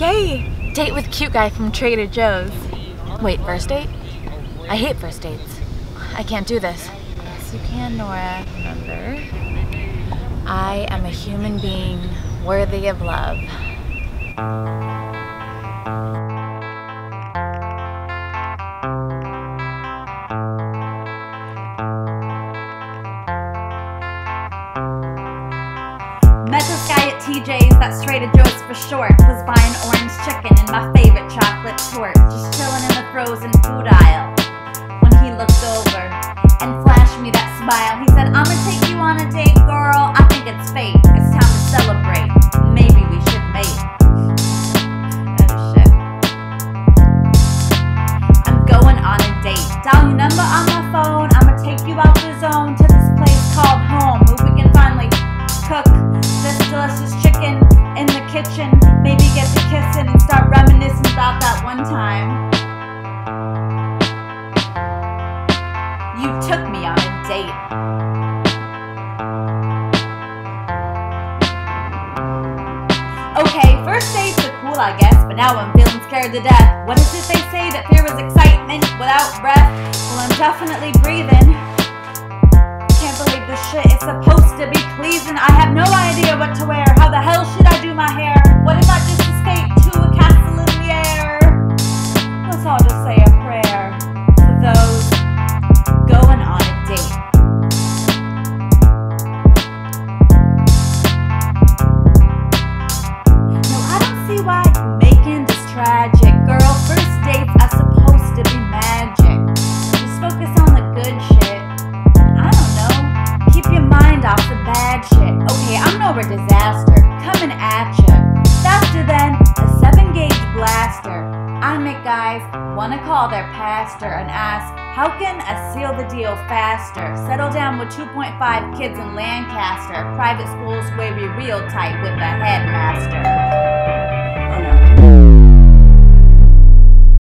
Yay! Date with cute guy from Trader Joe's. Wait, first date? I hate first dates. I can't do this. Yes, you can, Nora. Remember? I am a human being worthy of love. TJ's, that's Trader Joe's for short. Was buying orange chicken and my favorite chocolate torte. Just chilling in the frozen food aisle. When he looked over and flashed me that smile, he said, I'ma take you on a date, girl. I think it's fate. It's time to celebrate. Maybe we should mate. Oh shit. I'm going on a date. Dial your number on my phone. I'ma take you out the zone Maybe get to kissing and start reminiscing about that one time. You took me on a date. Okay, first dates are cool, I guess, but now I'm feeling scared to death. What is it they say that fear is excitement without breath? Well, I'm definitely breathing. Can't believe this shit is supposed to be pleasing. I'm Nora Disaster. Coming at ya. Faster than a 7 gauge blaster. I make guys wanna call their pastor and ask, how can I seal the deal faster? Settle down with 2.5 kids in Lancaster. Private schools way we real tight with the headmaster.